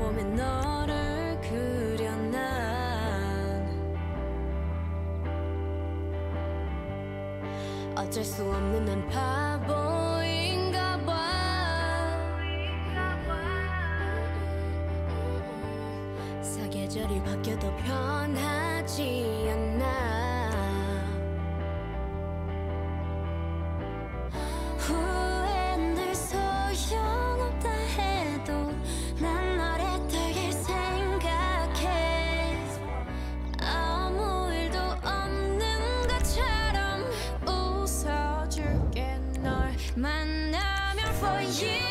몸에 너를 그려 난 어쩔 수 없는 난 바보인가 봐. 사계절이 바뀌어도 변하지 않아 you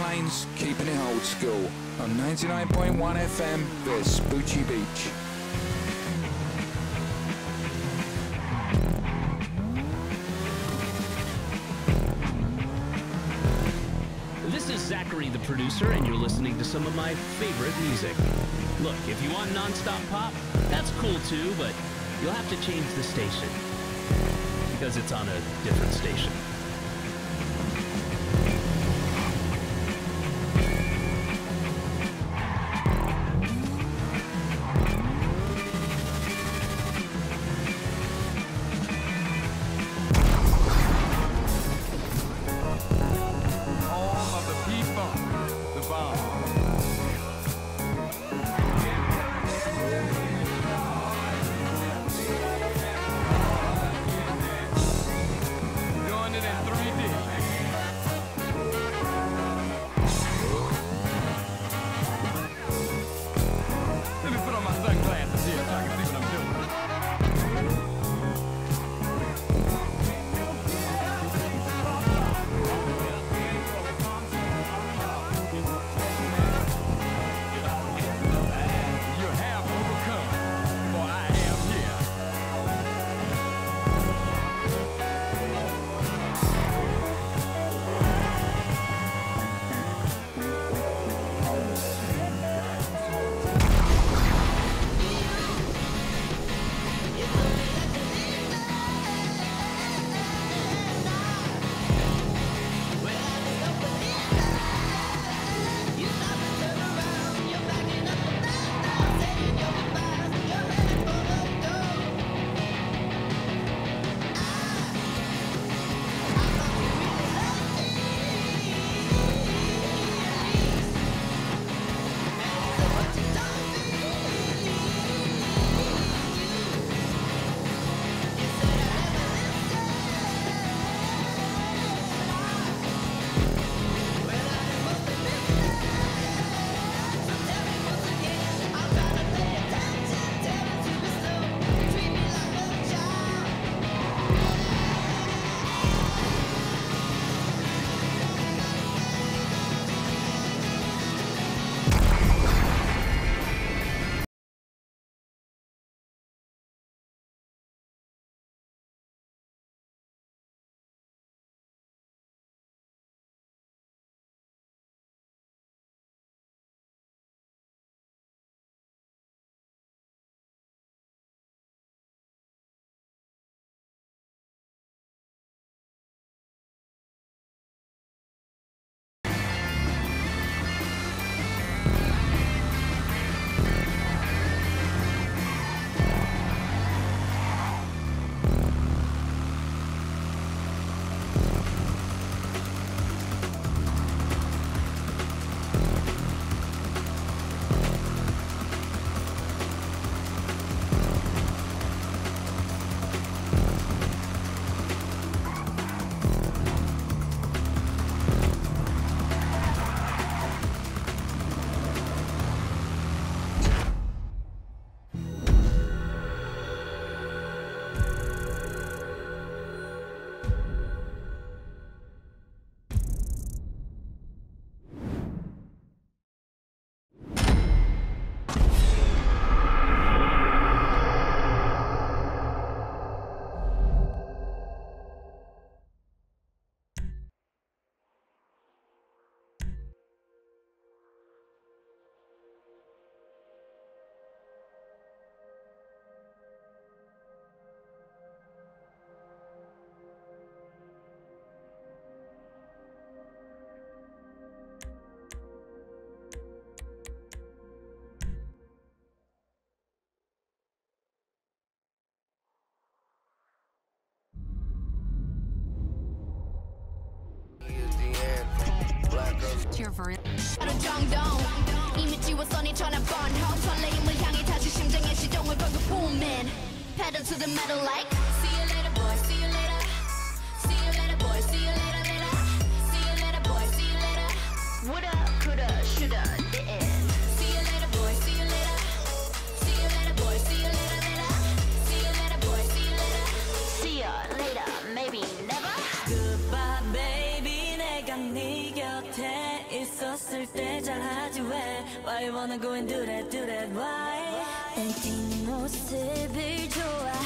Smoking keeping it old school. On 99.1 FM, Vespucci Beach. This is Zachary, the producer, and you're listening to some of my favorite music. Look, if you want nonstop pop, that's cool too, but you'll have to change the station. Because it's on a different station. care for. Pedal to the metal like Why you wanna go and do that, do that, why? 난 네 모습을 좋아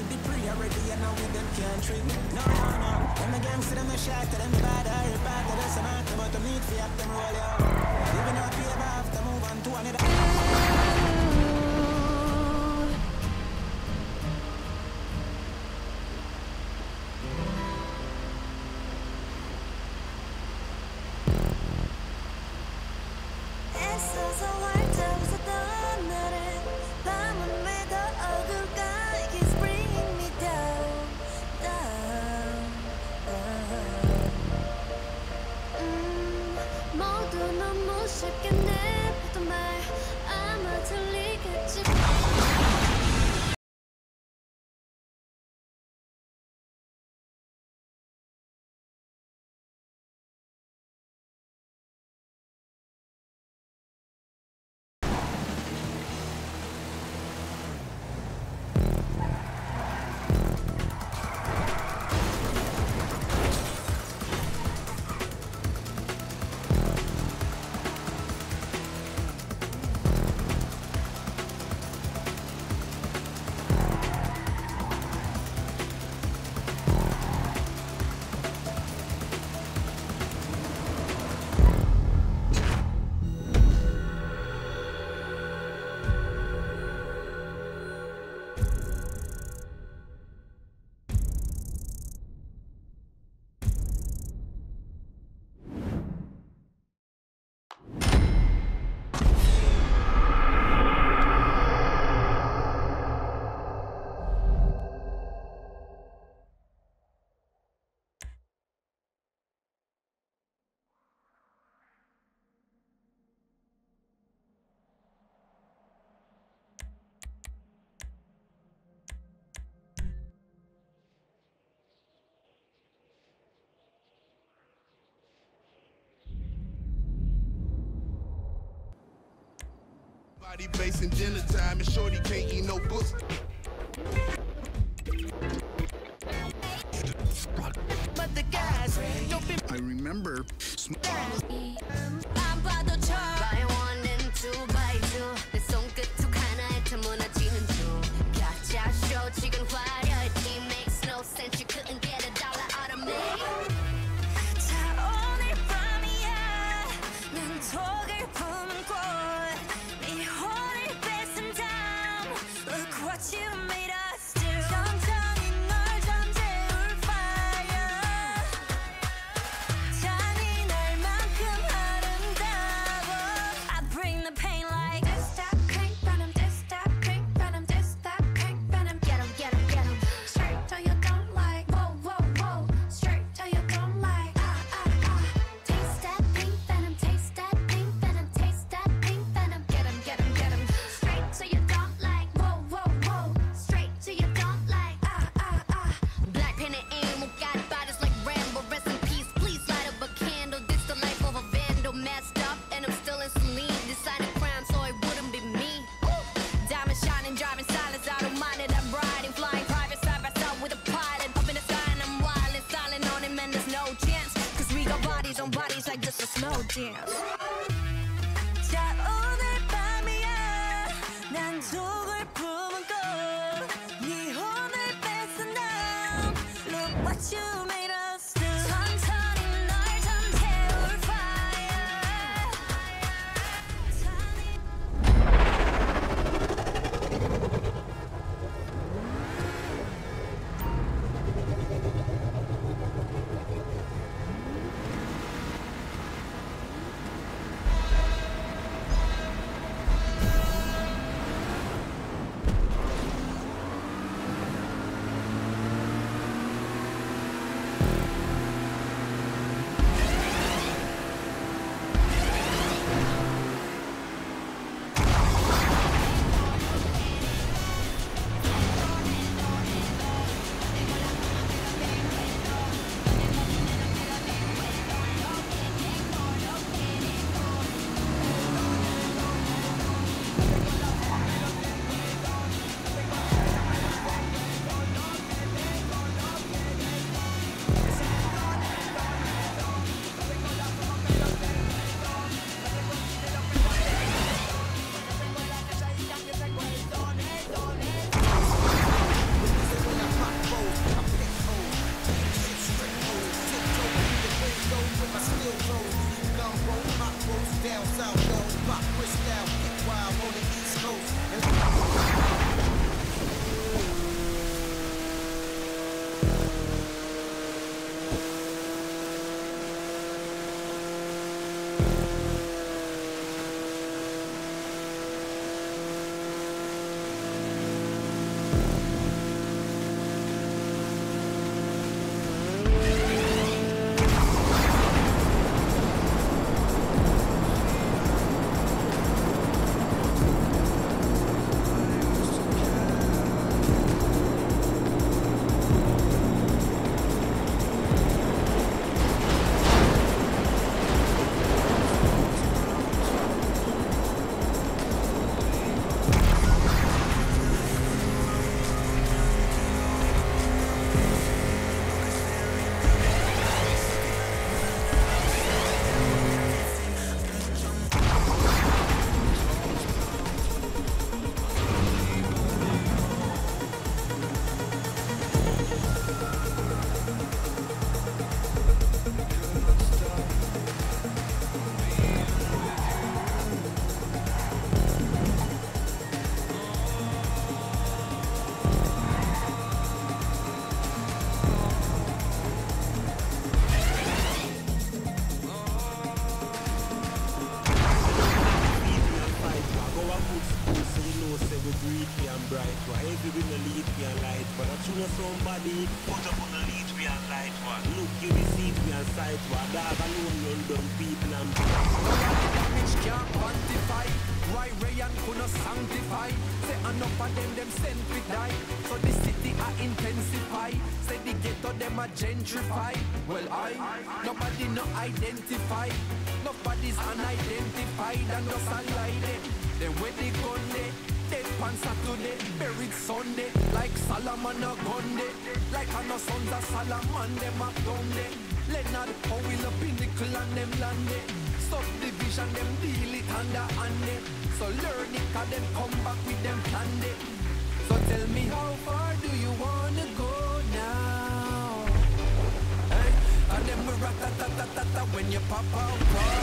Sit the pre already and now we them can't treat me No, no, no Them a gangster, them a shot, them bad I repart, that's a matter But I'm need for them roll you Even up here, I have to move on to another Dinner time and shorty can't eat no books. But the guys, I remember. Um, Yeah. light But I true somebody Put up on the lead, we are light one Look, you deceit, we are sight one Dog alone, men people and Damage can't quantify Why Rayan could not sanctify. Say enough of them, them sent to die. So the city I intensify. Say the ghetto, them a gentrify. Well, I, nobody no identify. Nobody's unidentified and just a lie them Then where they gone, they on Saturday, buried Sunday, like Solomon a gun like on the sons of Solomon, them down there. Leonard Powell in nickel and them land. Subdivision, them deal it under hand it. So learn it, cause them come back with them plan it. So tell me how far do you wanna go now? Hey, and them we rat ta ta ta ta ta when you pop out.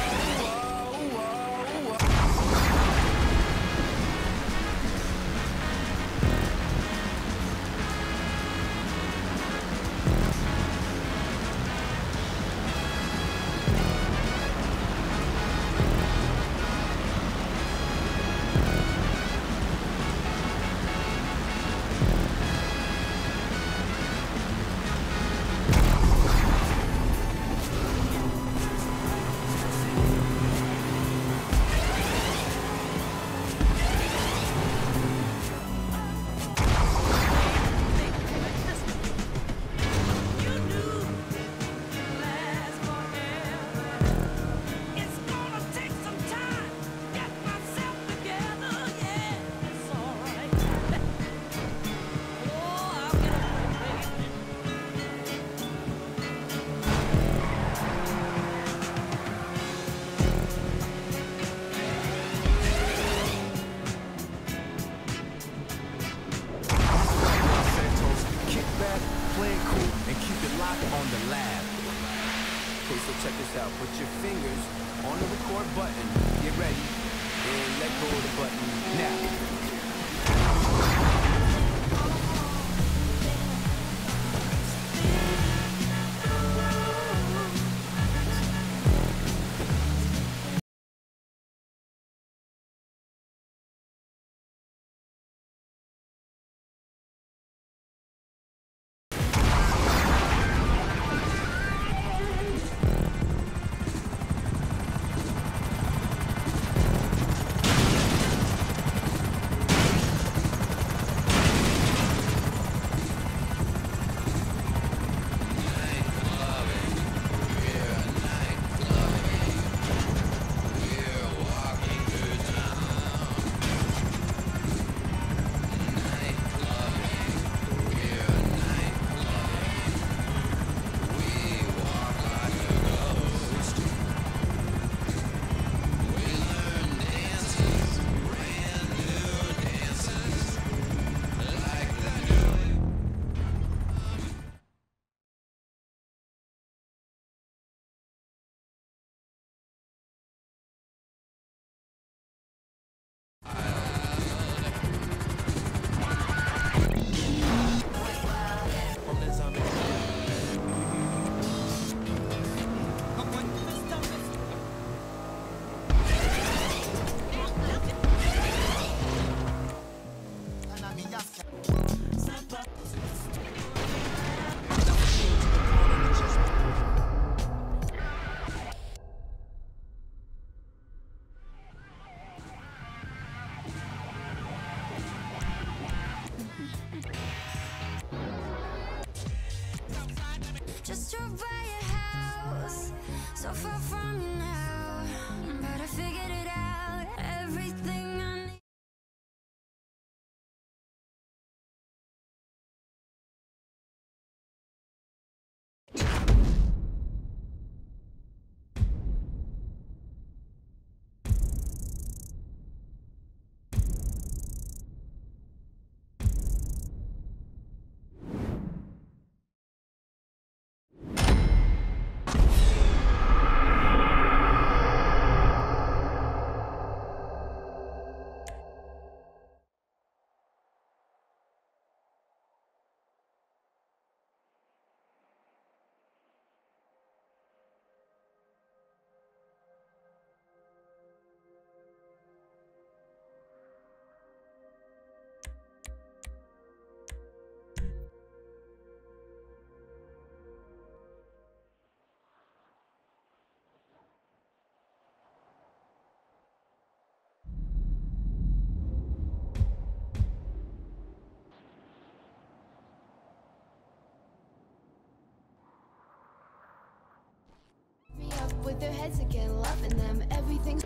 with their heads again, loving them, everything's.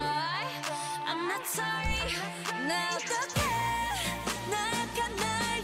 I, I'm not sorry, not okay. 나약한 날